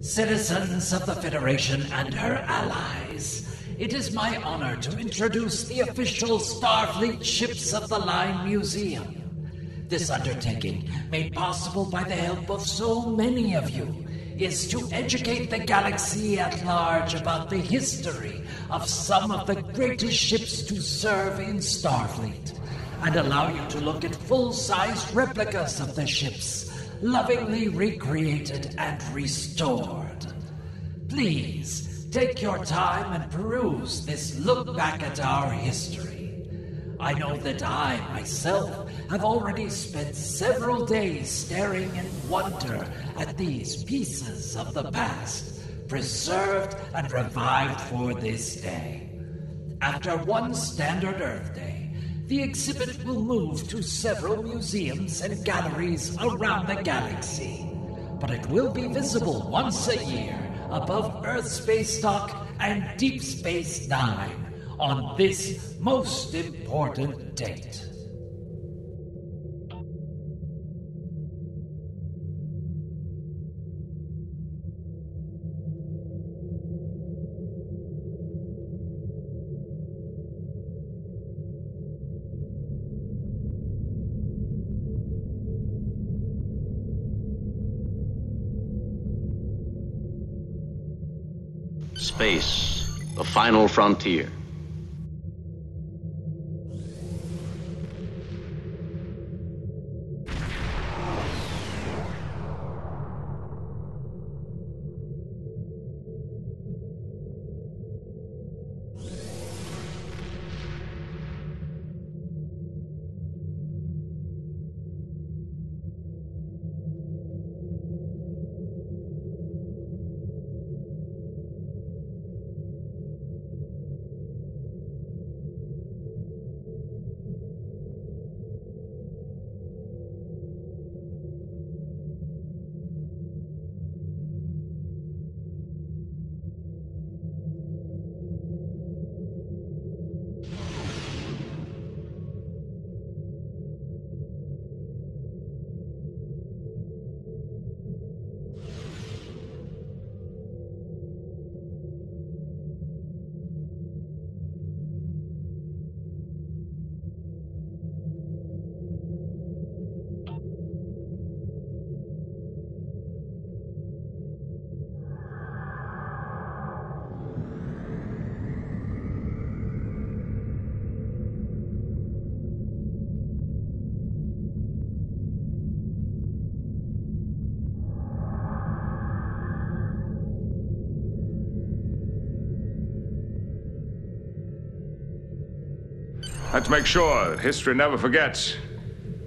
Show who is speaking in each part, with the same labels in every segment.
Speaker 1: Citizens of the Federation and her allies, it is my honor to introduce the official Starfleet Ships of the Line Museum. This undertaking, made possible by the help of so many of you, is to educate the galaxy at large about the history of some of the greatest ships to serve in Starfleet, and allow you to look at full sized replicas of the ships, lovingly recreated and restored. Please take your time and peruse this look back at our history. I know that I, myself, have already spent several days staring in wonder at these pieces of the past, preserved and revived for this day. After one standard Earth Day, the exhibit will move to several museums and galleries around the galaxy. But it will be visible once a year above Earth Space Dock and Deep Space Nine on this most important date.
Speaker 2: Space, the final frontier.
Speaker 3: Let's make sure that history never forgets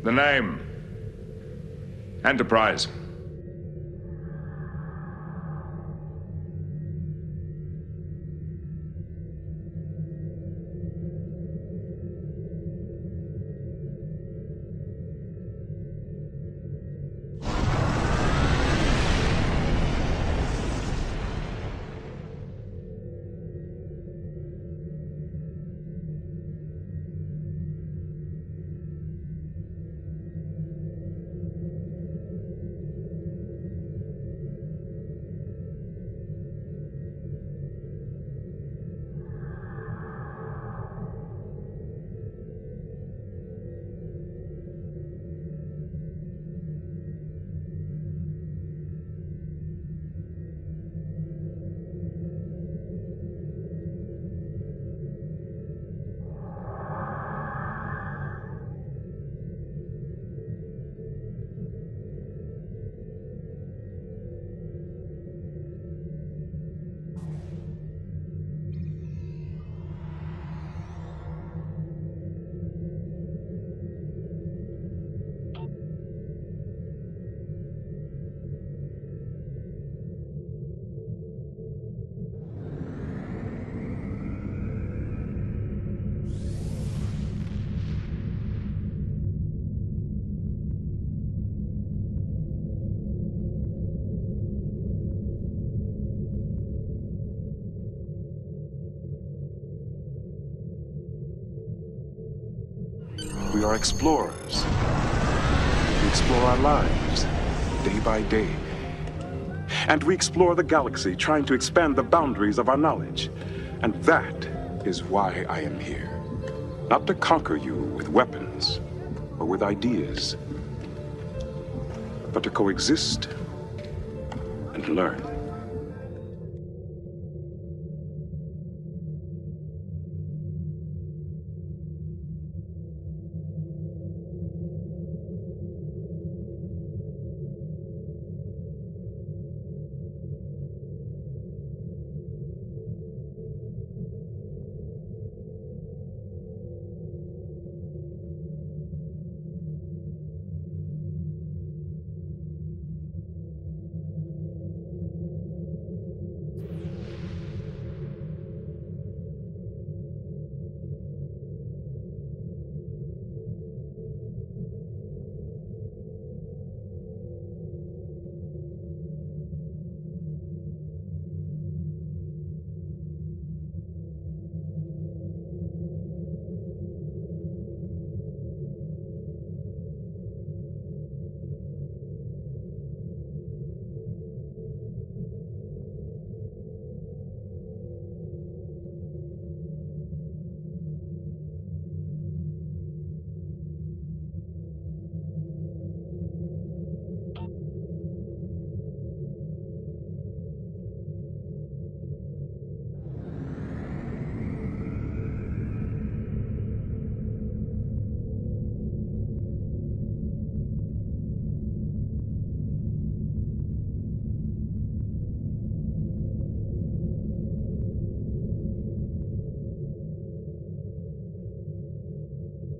Speaker 3: the name Enterprise.
Speaker 4: Are explorers. We explore our lives day by day. and we explore the galaxy trying to expand the boundaries of our knowledge. And that is why I am here. Not to conquer you with weapons or with ideas, but to coexist and learn.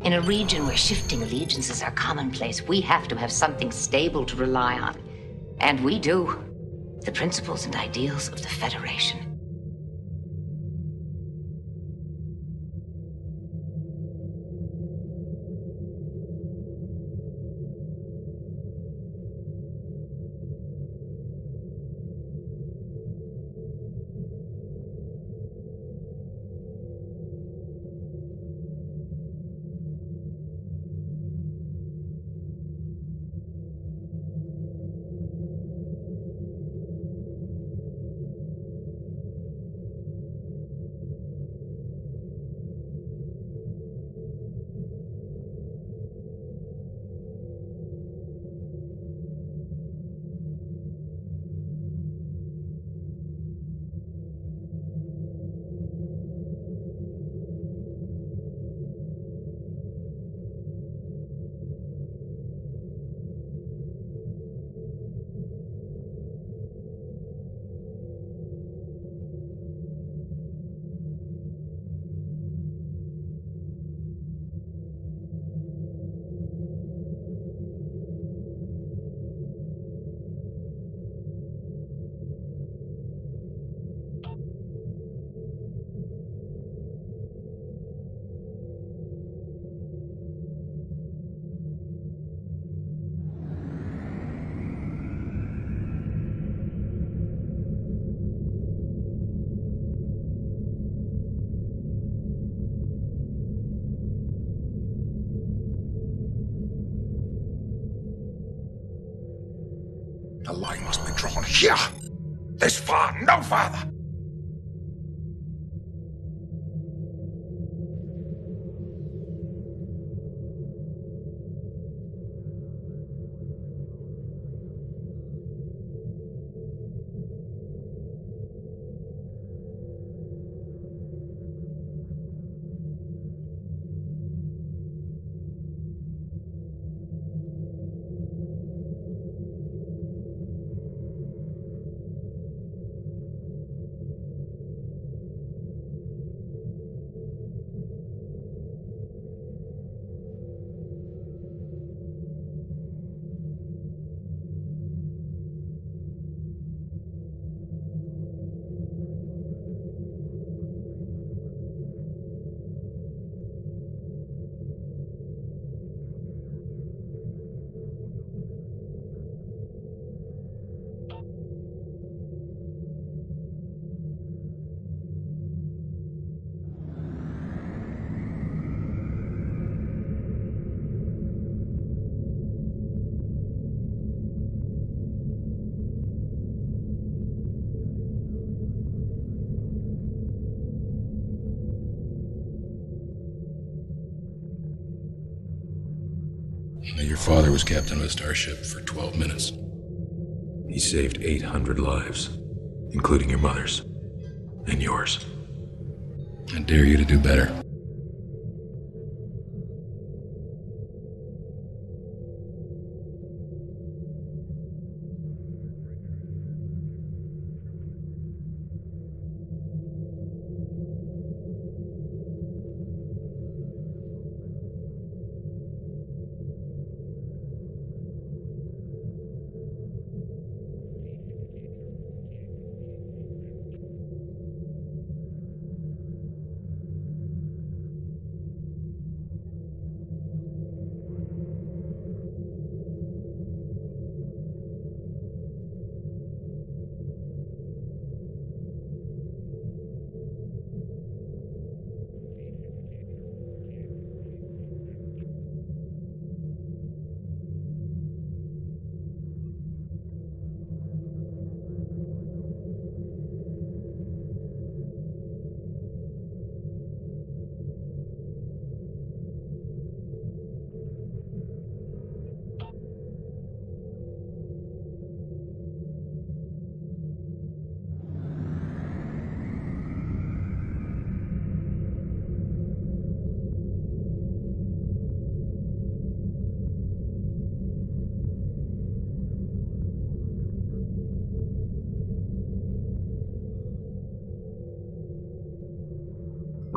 Speaker 5: In a region where shifting allegiances are commonplace, we have to have something stable to rely on. And we do. The principles and ideals of the Federation.
Speaker 6: The line must be drawn here. This far, no farther.
Speaker 7: Your father was captain of a starship for 12 minutes.
Speaker 8: He saved 800 lives, including your mother's. And yours.
Speaker 7: I dare you to do better.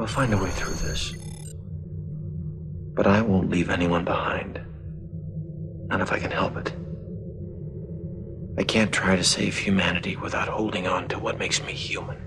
Speaker 9: We'll find a way through this. But I won't leave anyone behind. Not if I can help it. I can't try to save humanity without holding on to what makes me human.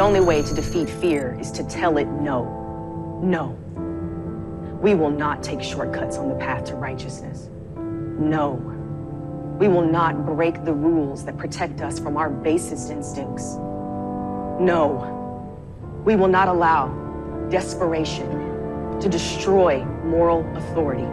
Speaker 10: The only way to defeat fear is to tell it no. No. We will not take shortcuts on the path to righteousness. No. We will not break the rules that protect us from our basest instincts. No. We will not allow desperation to destroy moral authority.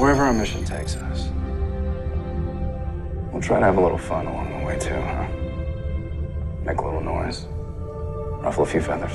Speaker 11: Wherever our mission takes us. We'll try to have a little fun along the way, too, huh? Make a little noise. Ruffle a few feathers.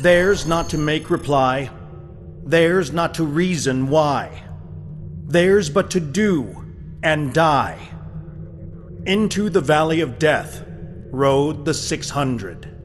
Speaker 12: Theirs not to make reply, theirs not to reason why, theirs but to do and die. Into the valley of death rode the six hundred.